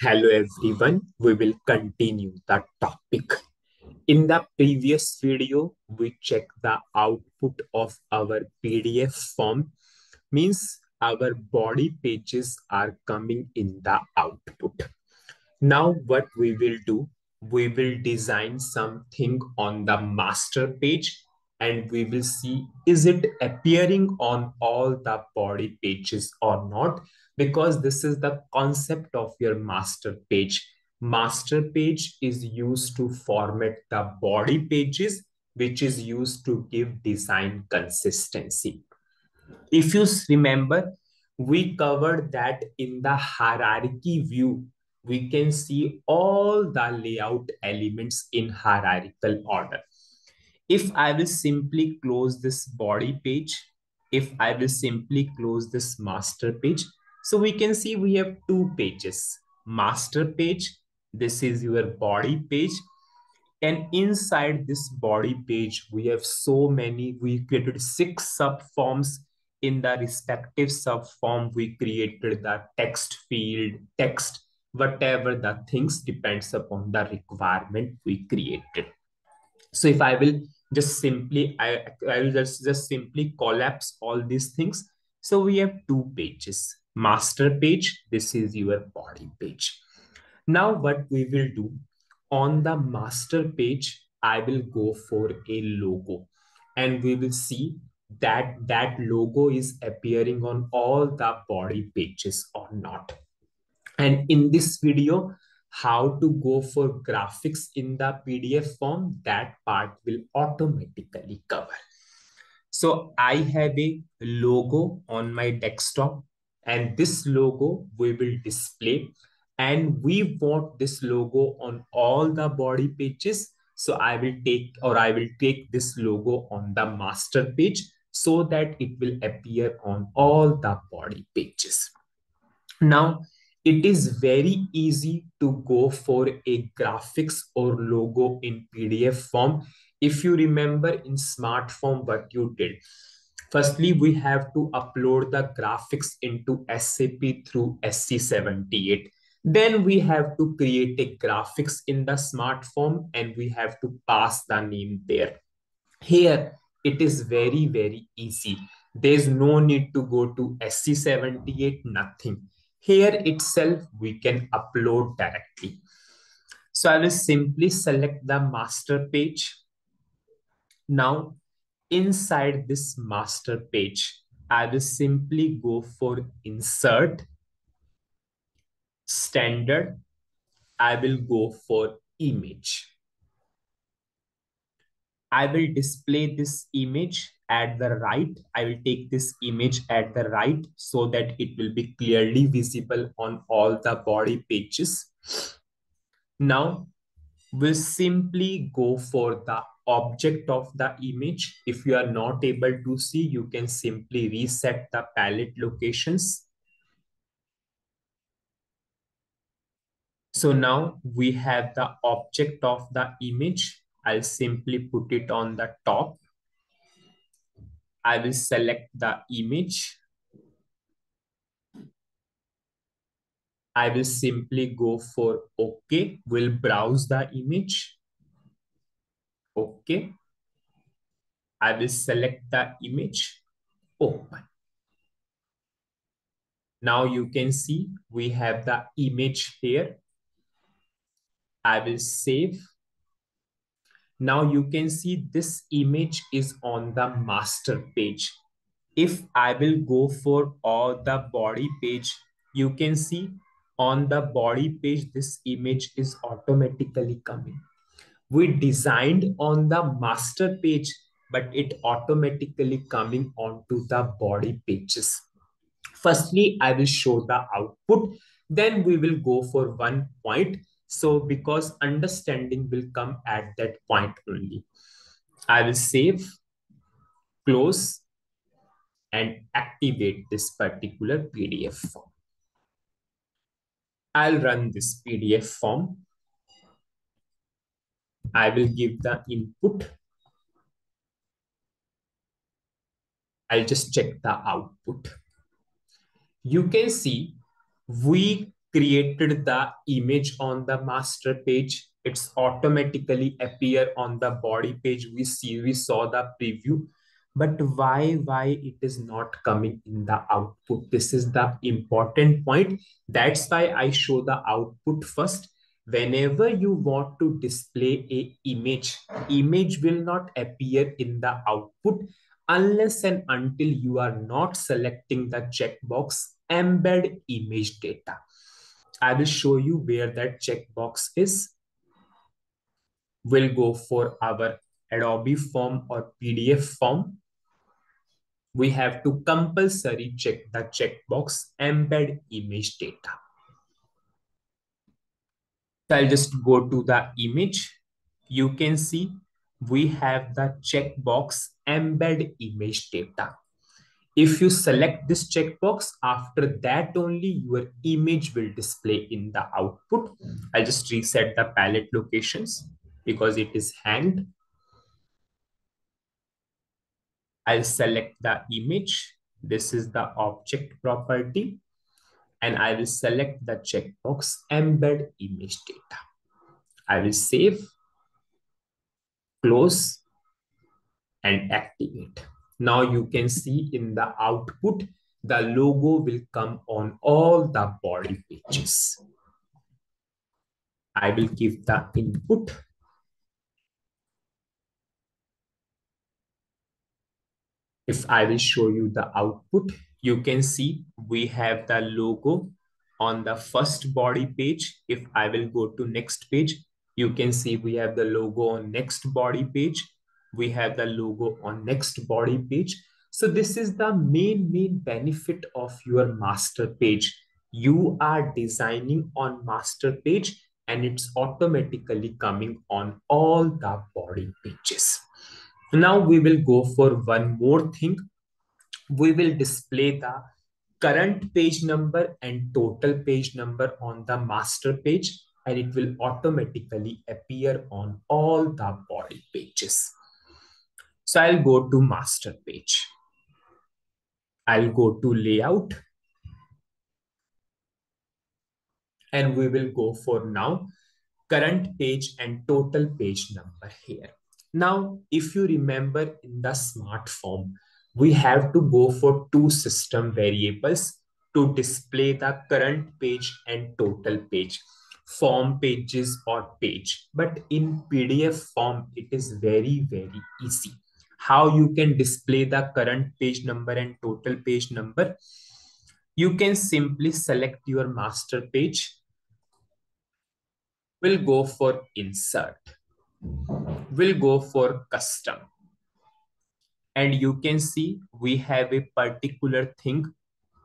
Hello everyone, we will continue the topic. In the previous video, we checked the output of our PDF form, means our body pages are coming in the output. Now what we will do, we will design something on the master page and we will see is it appearing on all the body pages or not because this is the concept of your master page. Master page is used to format the body pages, which is used to give design consistency. If you remember, we covered that in the hierarchy view, we can see all the layout elements in hierarchical order. If I will simply close this body page, if I will simply close this master page, so we can see we have two pages, master page. This is your body page. And inside this body page, we have so many, we created six subforms. In the respective subform, we created the text field, text, whatever the things depends upon the requirement we created. So if I will just simply, I, I will just, just simply collapse all these things. So we have two pages master page. This is your body page. Now what we will do on the master page, I will go for a logo and we will see that that logo is appearing on all the body pages or not. And in this video, how to go for graphics in the PDF form, that part will automatically cover. So I have a logo on my desktop and this logo we will display. And we want this logo on all the body pages. So i will take or i will take this logo on the master page so that it will appear on all the body pages. Now it is very easy to go for a graphics or logo in pdf form. If you remember in smart form what you did Firstly, we have to upload the graphics into SAP through SE78. Then we have to create a graphics in the smart form and we have to pass the name there. Here, it is very, very easy. There's no need to go to SE78, nothing. Here itself, we can upload directly. So I will simply select the master page. Now inside this master page, I will simply go for insert, standard, I will go for image. I will display this image at the right. I will take this image at the right so that it will be clearly visible on all the body pages. Now, we'll simply go for the object of the image. If you are not able to see, you can simply reset the palette locations. So now we have the object of the image. I'll simply put it on the top. I will select the image. I will simply go for OK. We'll browse the image. Okay. I will select the image, open. Now you can see we have the image here. I will save. Now you can see this image is on the master page. If I will go for all the body page, you can see on the body page, this image is automatically coming we designed on the master page, but it automatically coming onto the body pages. Firstly, I will show the output. Then we will go for one point. So because understanding will come at that point only. I will save, close, and activate this particular PDF form. I'll run this PDF form I will give the input. I'll just check the output. You can see we created the image on the master page. It's automatically appear on the body page. We see we saw the preview. But why why it is not coming in the output? This is the important point. That's why i show the output first whenever you want to display a image image will not appear in the output unless and until you are not selecting the checkbox embed image data. I will show you where that checkbox is. We'll go for our adobe form or pdf form. We have to compulsory check the checkbox embed image data so I'll just go to the image. You can see we have the checkbox embed image data. If you select this checkbox, after that only your image will display in the output. I'll just reset the palette locations because it is hanged. I'll select the image. This is the object property and I will select the checkbox embed image data. I will save, close, and activate. Now you can see in the output, the logo will come on all the body pages. I will give the input. If I will show you the output, you can see we have the logo on the first body page. If I will go to next page, you can see we have the logo on next body page. We have the logo on next body page. So this is the main, main benefit of your master page. You are designing on master page and it's automatically coming on all the body pages. Now we will go for one more thing we will display the current page number and total page number on the master page and it will automatically appear on all the body pages. So I'll go to master page. I'll go to layout. And we will go for now current page and total page number here. Now, if you remember in the smart form, we have to go for two system variables to display the current page and total page. Form pages or page. But in pdf form it is very very easy. How you can display the current page number and total page number? You can simply select your master page. We'll go for insert. We'll go for custom and you can see we have a particular thing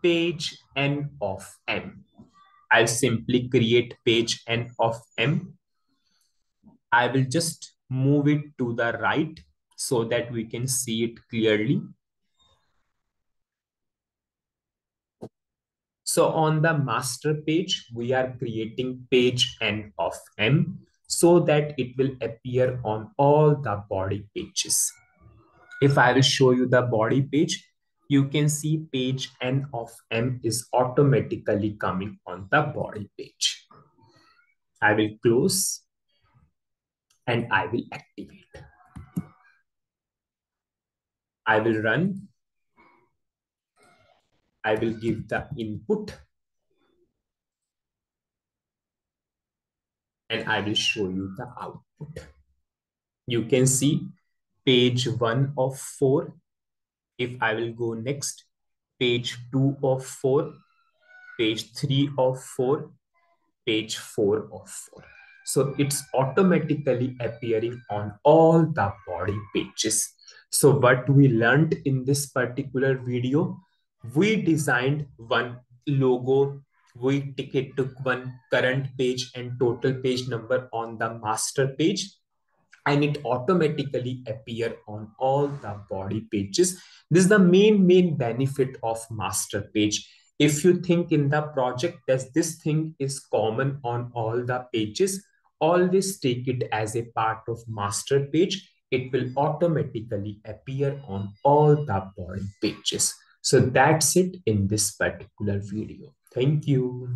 page n of m. I'll simply create page n of m. I will just move it to the right so that we can see it clearly. So on the master page we are creating page n of m so that it will appear on all the body pages if I will show you the body page, you can see page N of M is automatically coming on the body page. I will close and I will activate. I will run. I will give the input and I will show you the output. You can see page 1 of 4. If I will go next, page 2 of 4, page 3 of 4, page 4 of 4. So it's automatically appearing on all the body pages. So what we learned in this particular video, we designed one logo, we it took one current page and total page number on the master page and it automatically appear on all the body pages. This is the main, main benefit of master page. If you think in the project that this thing is common on all the pages, always take it as a part of master page. It will automatically appear on all the body pages. So that's it in this particular video. Thank you.